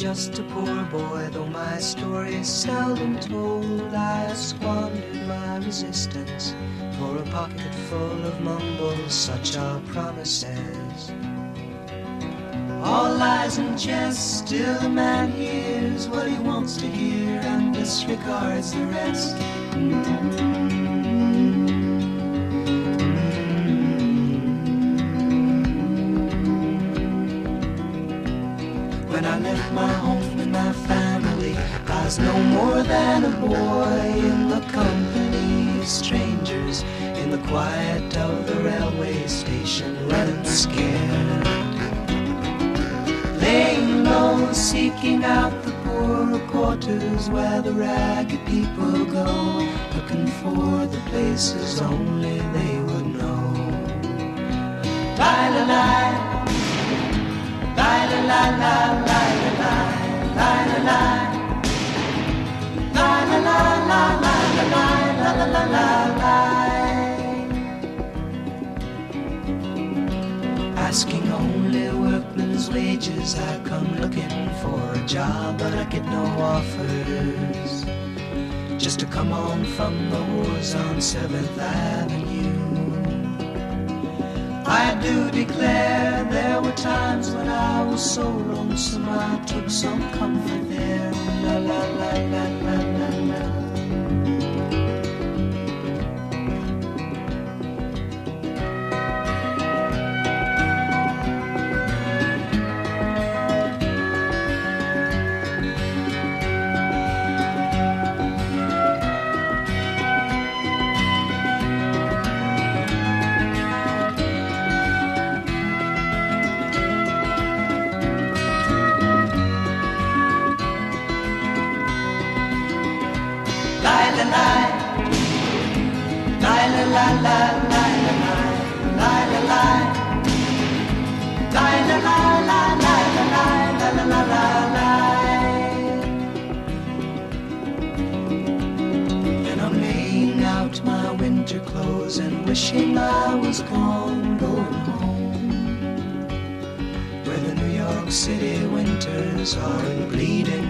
just a poor boy, though my story is seldom told. I squandered my resistance for a pocket full of mumbles, such are promises. All lies and jest, still the man hears what he wants to hear and disregards the rest. My home and my family, I was no more than a boy in the company of strangers in the quiet of the railway station, running scared. Laying low, seeking out the poorer quarters where the ragged people go, looking for the places only they would know. Lie, lie, lie. Lie, lie, lie, lie, lie, Asking only workmen's wages, I come looking for a job, but I get no offers. Just to come on from the wars on 7th Avenue. I do declare there were times when I was so lonesome I took some comfort there. La la la la la la. Wishing I was gone, going home. Where the New York City winters are bleeding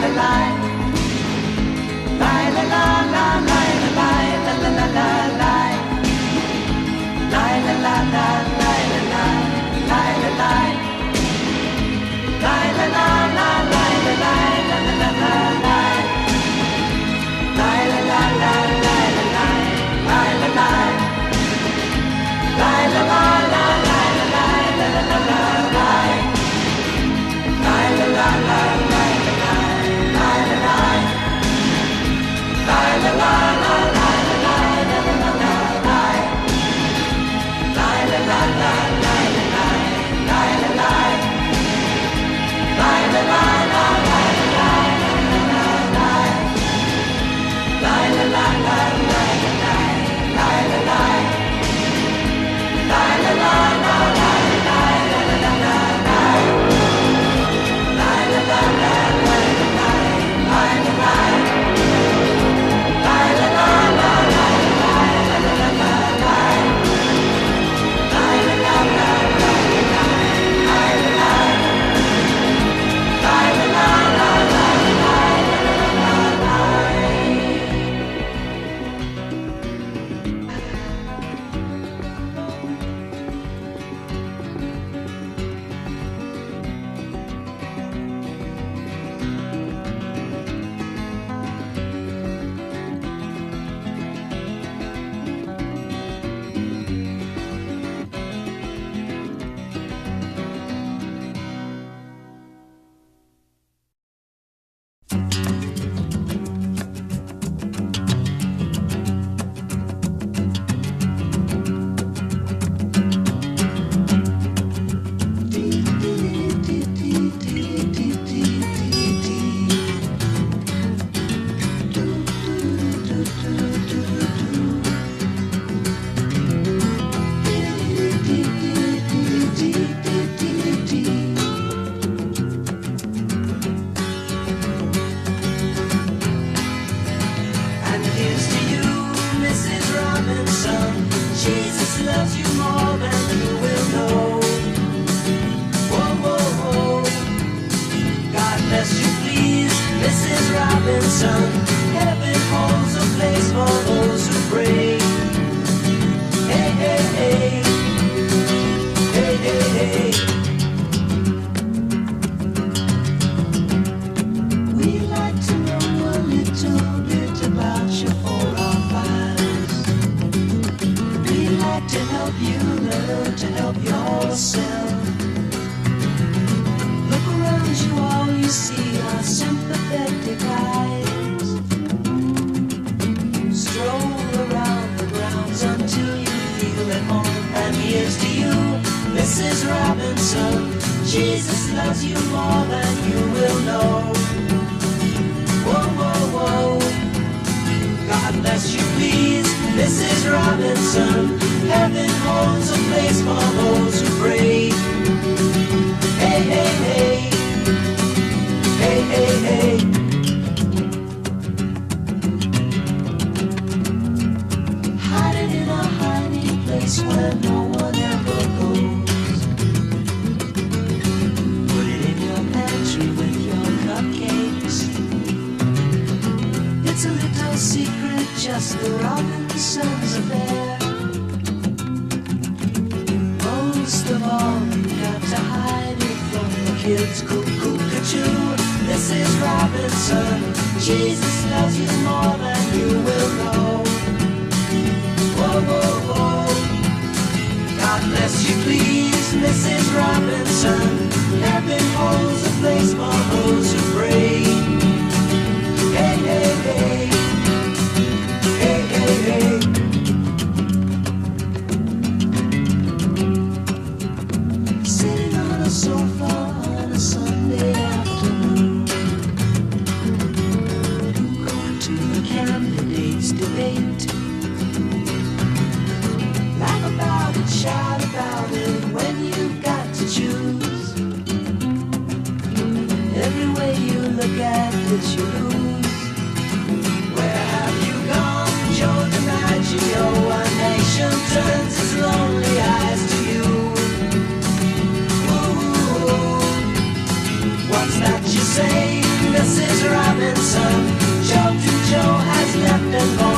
the light. Robinson. Heaven holds a place for those yourself. Look around you, all you see are sympathetic eyes. Stroll around the grounds until you feel at home. And here's to you, Mrs. Robinson. Jesus loves you more than you will know. Whoa, whoa, whoa. God bless you, please, Mrs. Robinson. Heaven holds a place for those who pray. Hey, hey, hey. Hey, hey, hey. Hide it in a hiding place where no one ever goes. Put it in your pantry with your cupcakes. It's a little secret, just the Robinsons affair. All, you got to hide it from the kids. Cuckoo, cuckoo, is Robinson. Jesus loves you more than you will know. Whoa, whoa, whoa. God bless you, please, Mrs. Robinson. Heaven holds a place for those who pray. Hey, hey. Hey, Mrs. Robinson? Joe to? Joe has left and gone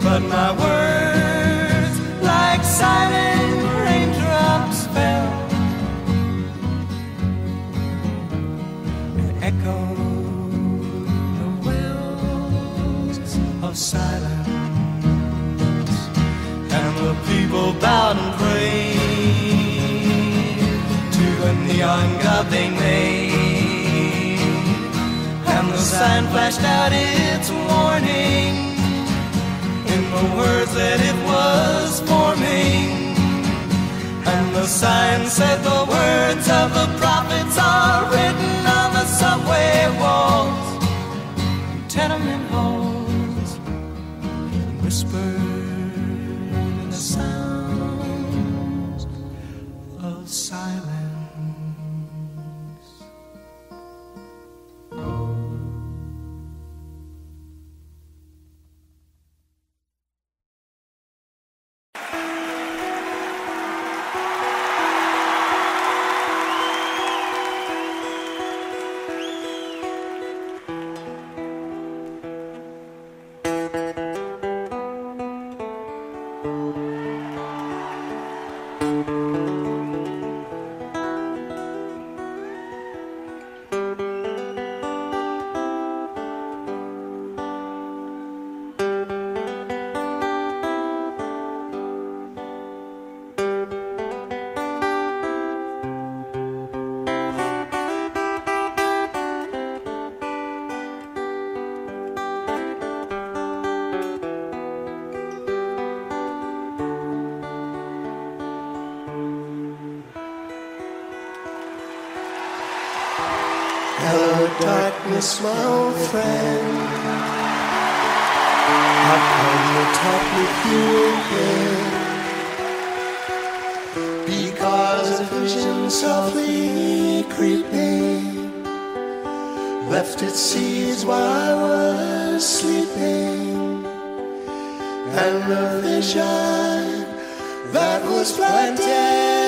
But my words, like silent raindrops, fell and echoed the wells of silence. And the people bowed and prayed to the neon god they made. And the sign flashed out its the words that it was forming. And the sign said the words of the my old friend. I've come to talk with you again. Because a vision softly creeping left its seeds while I was sleeping. And the vision that was planted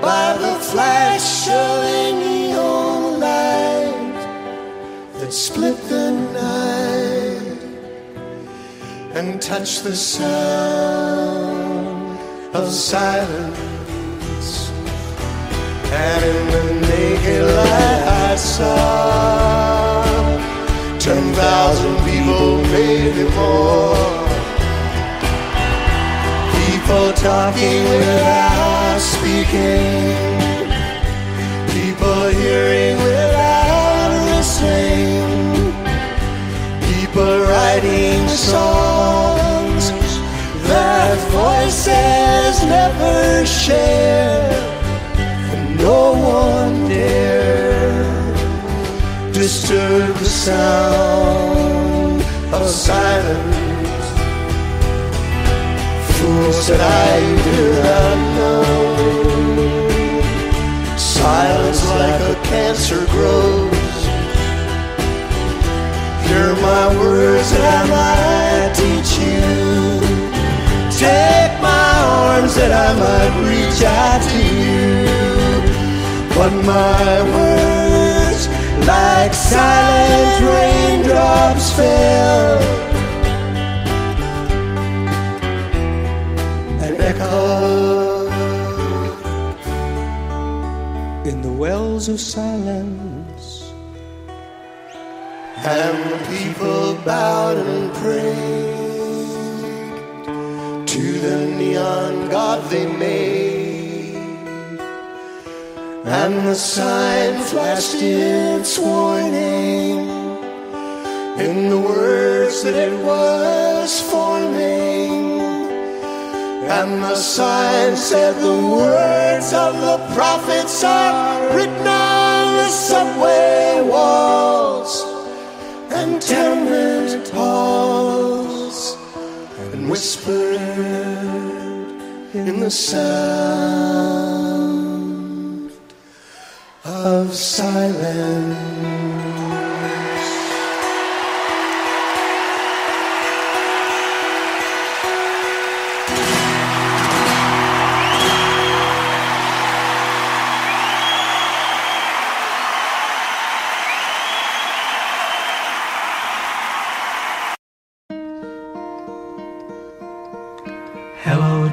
by the flash of a neon light that split the night and touched the sound of silence. And in the naked light I saw ten thousand people, maybe more. People talking without speaking. People hearing without listening. People writing songs that voices never share. And no one dare disturb the sound of silence. Fools that I do not know. Silence like a cancer grows. Hear my words that I might teach you. Take my arms that I might reach out to you. But my words, like silent raindrops, fell the wells of silence. And the people bowed and prayed to the neon god they made. and the sign flashed its warning in the words that it was forming. And the sign said the words of the prophets are written on the subway walls and tenement halls and whispered in the sound of silence.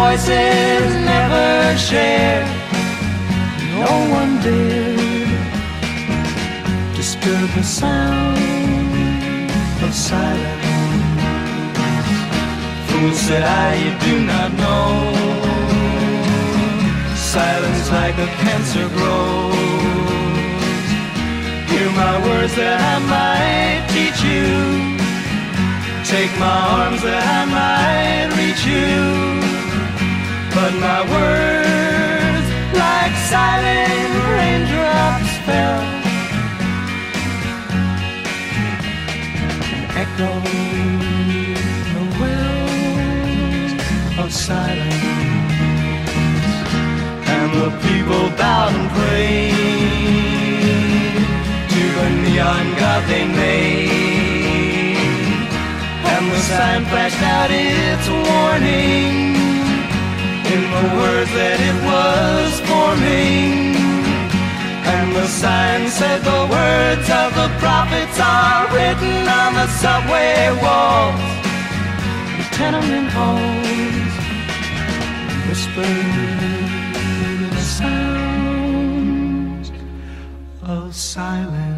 voices never share. No one dared disturb the sound of silence. Fool said I, you do not know. Silence like a cancer grows. Hear my words that I might teach you. Take my arms that I might reach you. But my words, like silent raindrops, fell and echoed the wells of silence. And the people bowed and prayed to the neon god they made. And the sign flashed out its warning in the words that it was forming. And the sign said the words of the prophets are written on the subway walls, the tenement halls, whispering the sounds of silence.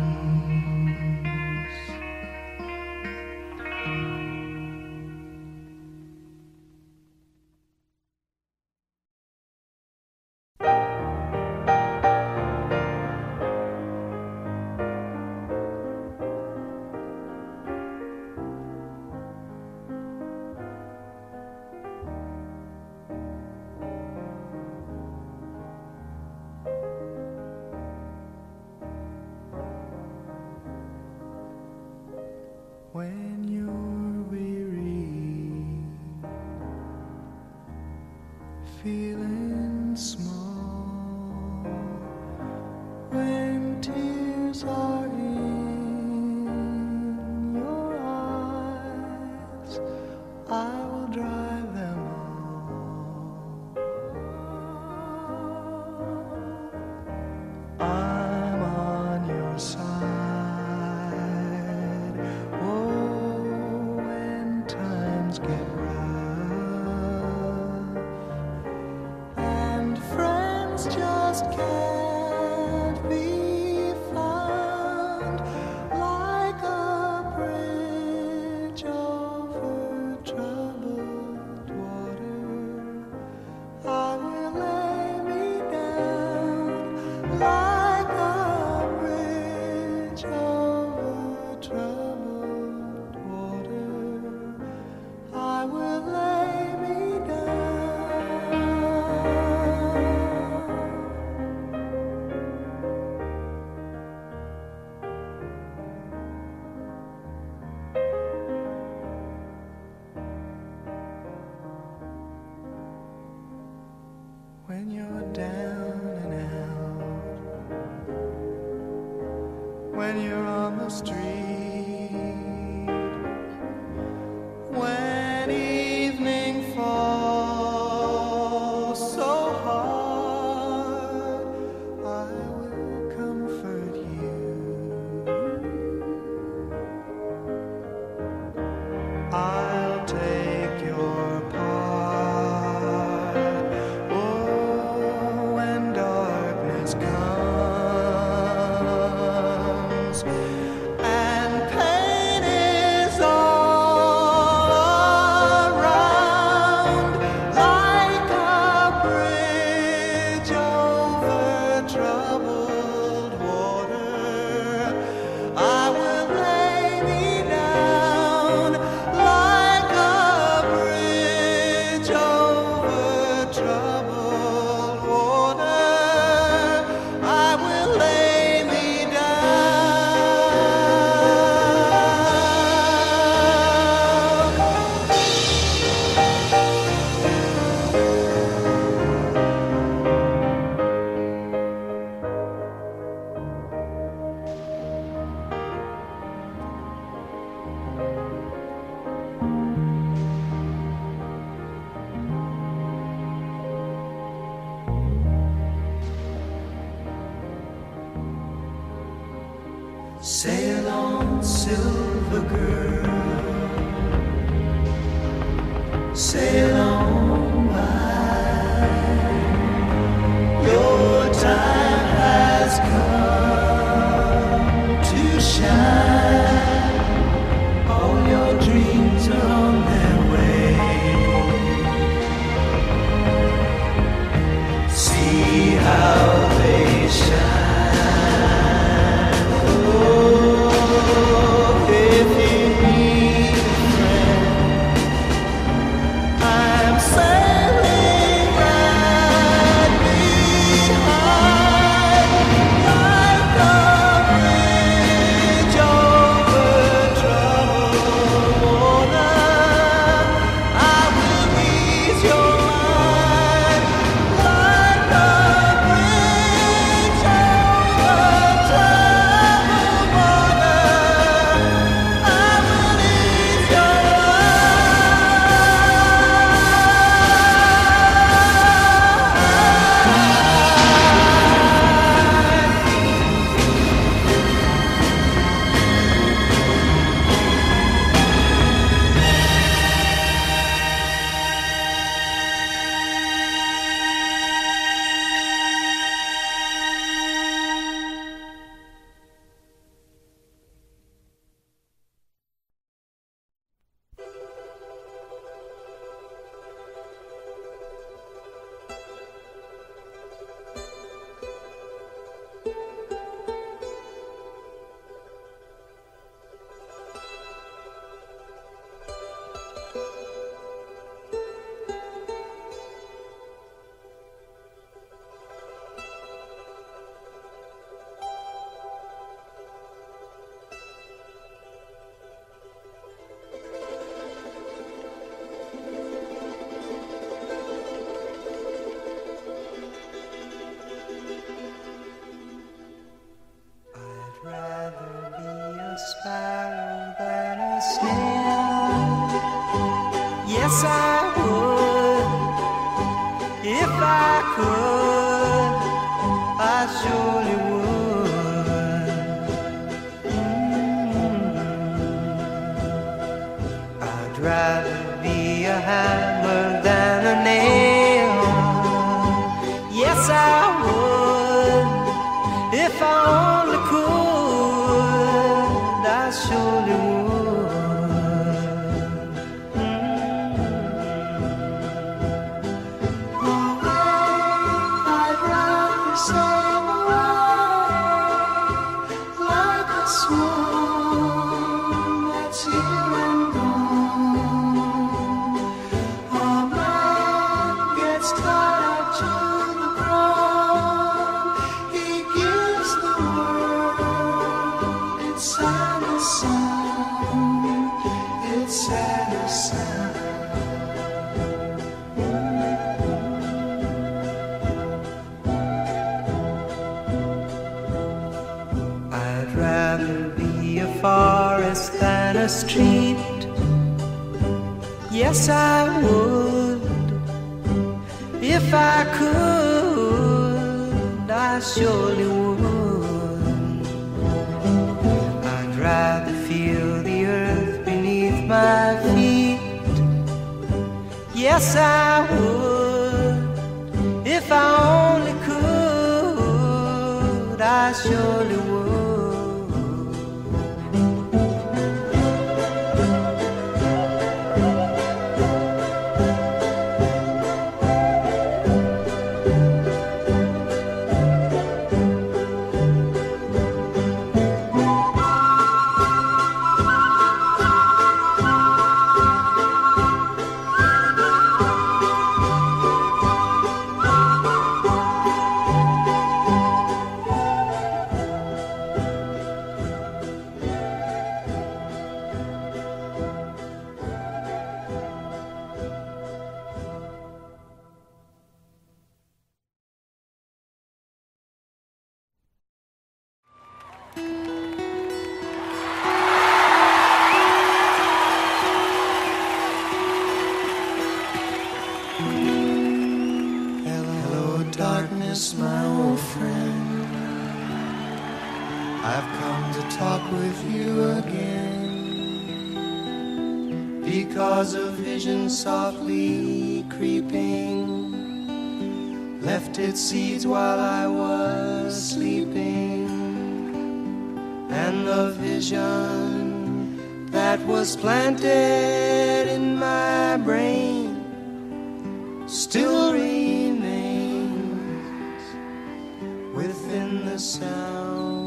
Mm. I surely would. Was planted in my brain still remains within the sound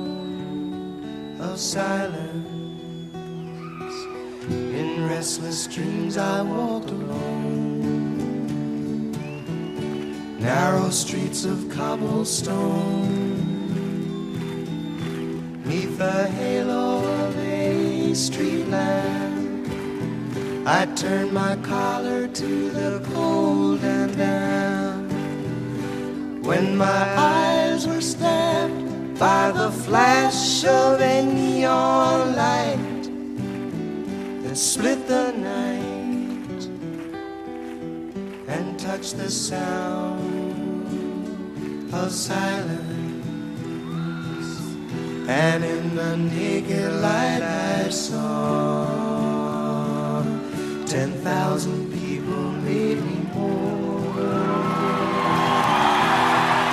of silence. In restless dreams, I walked alone, narrow streets of cobblestone. Neath the halo of a street lamp I turned my collar to the cold and damp. When my eyes were stabbed by the flash of a neon light that split the night and touched the sound of silence. And in the naked light I saw ten thousand people made me more.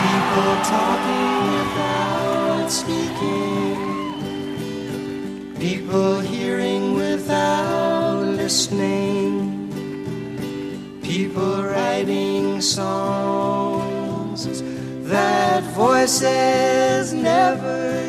People talking without speaking. People hearing without listening. People writing songs that voices never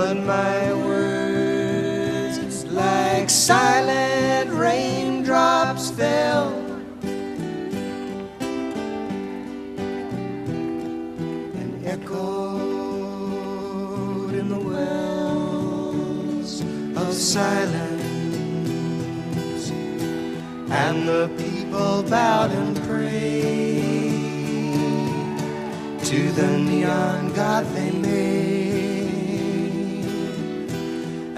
but my words like silent raindrops fell. And echoed in the wells of silence. And the people bowed and prayed to the neon god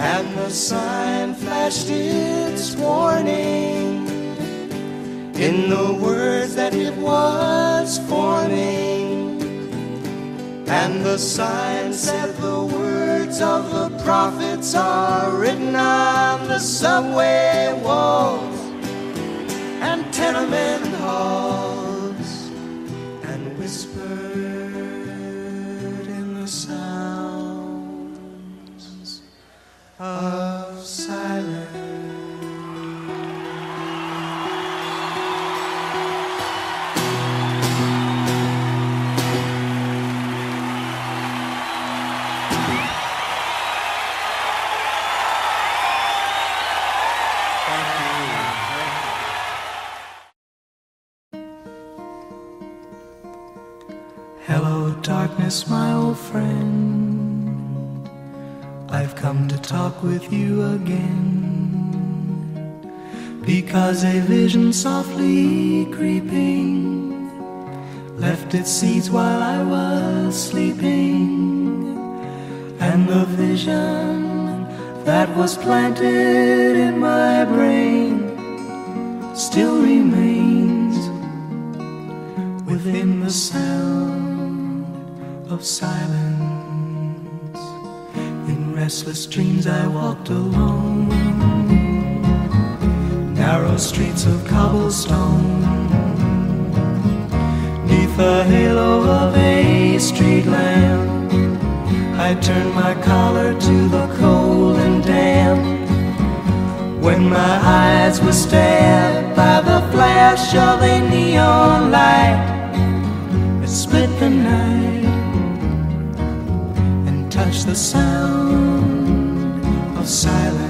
and the sign flashed its warning in the words that it was forming. And the sign said the words of the prophets are written on the subway walls and tenement halls and whispered in the sounds Because a vision softly creeping left its seeds while I was sleeping. And the vision that was planted in my brain still remains within the sound of silence. In restless dreams, I walked alone, streets of cobblestone. Neath the halo of a street lamp, I turned my collar to the cold and damp. When my eyes were stabbed by the flash of a neon light, it split the night and touched the sound of silence.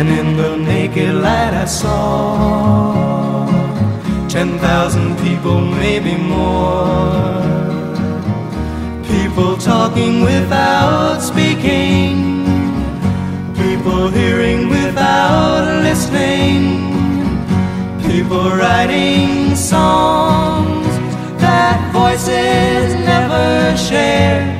And in the naked light, I saw ten thousand people, maybe more. People talking without speaking People hearing without listening. People writing songs that voices never shared.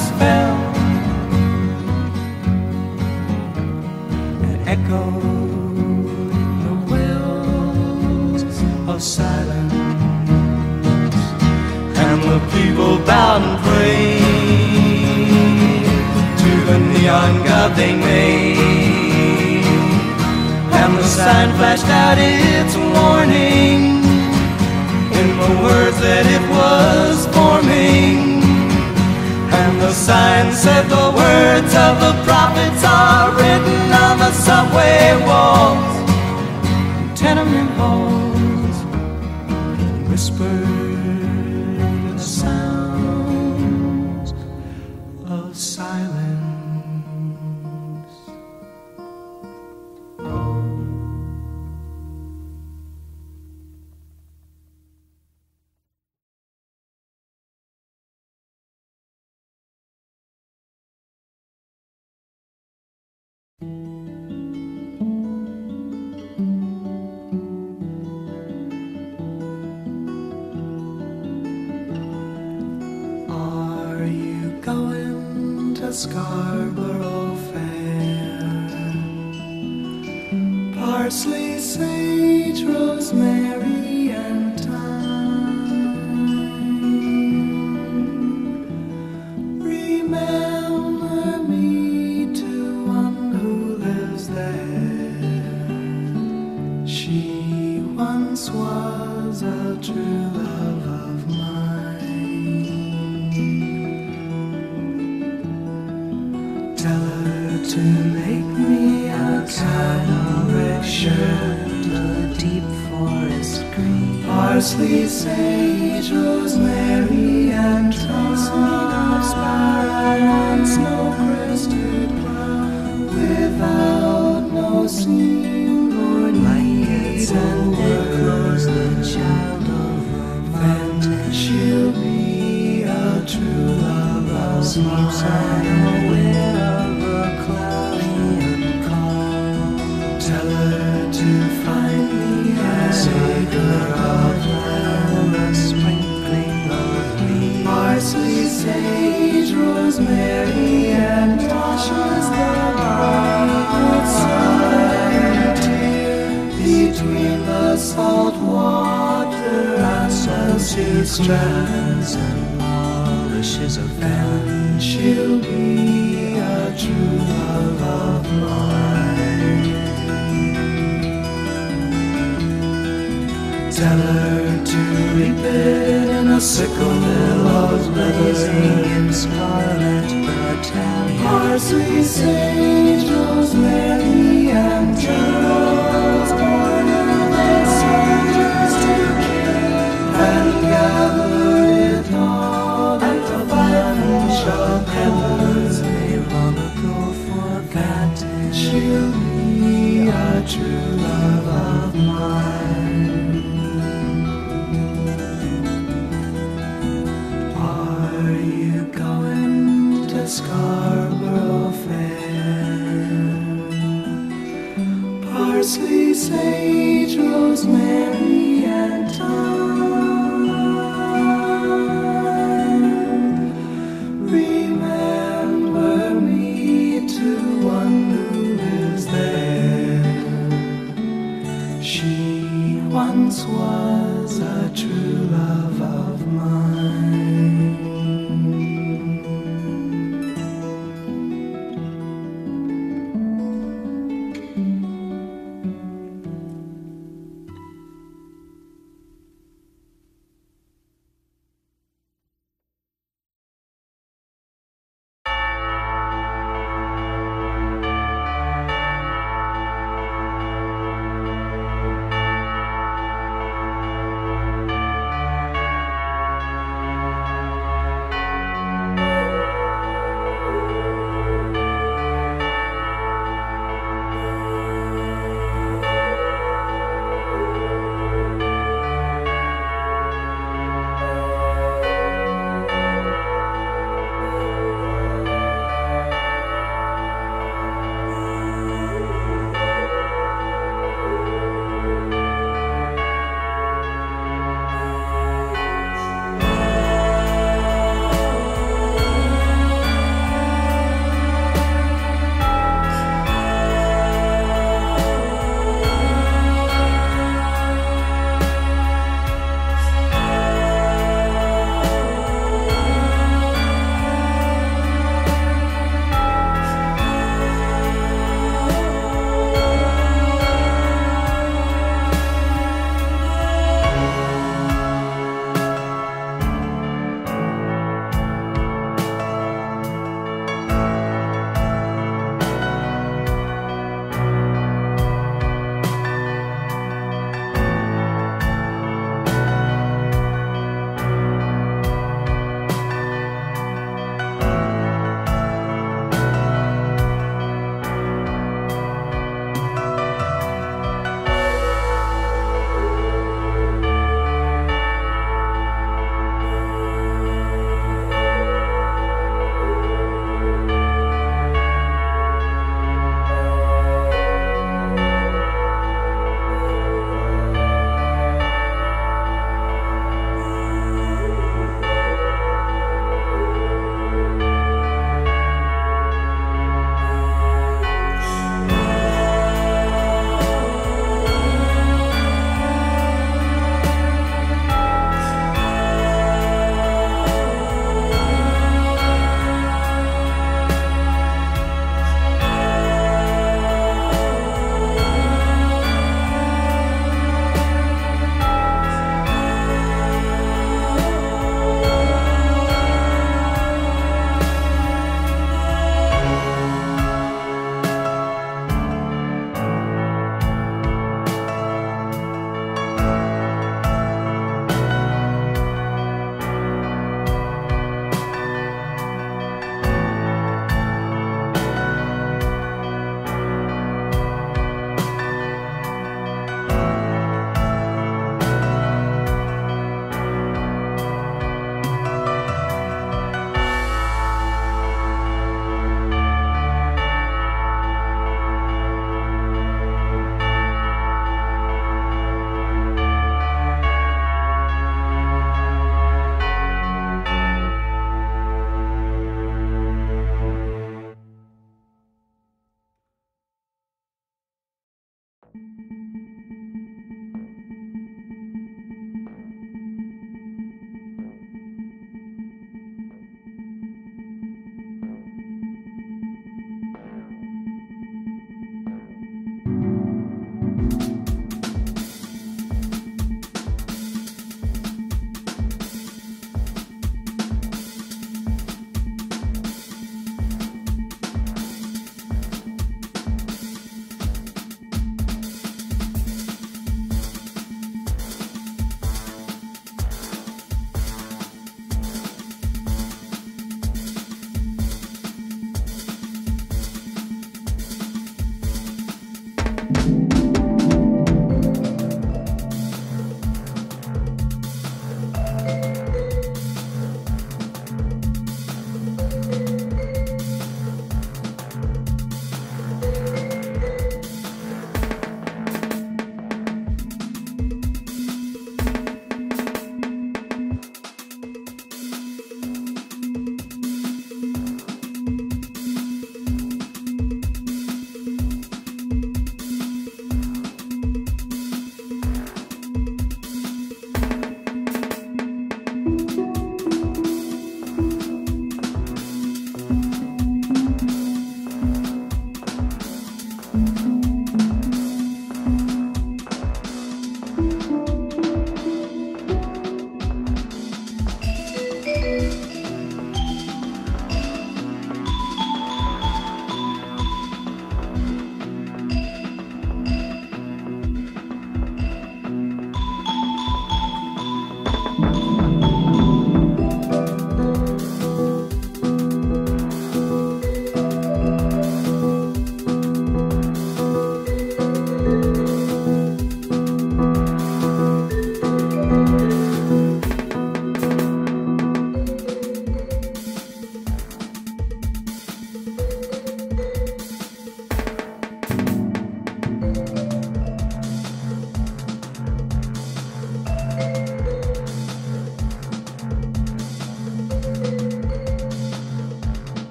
the people bowed and prayed to the neon god they made. And the sign flashed out its warning in the words that it was forming. And the sign said the words of the prophets are written on the subway walls, tenement to make me a canoe shirt, a deep forest green, parsley, sage, rosemary, and thyme. spiral and snow-crested cloud, without no seam or needs and echoes the child of. Then she'll be a true love of Sleeps salty strands and polishes of fan. She'll be a true love of mine. tell her to reap it in a sickle billows blazing in scarlet battalion. Parsley, sage, rosemary,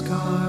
going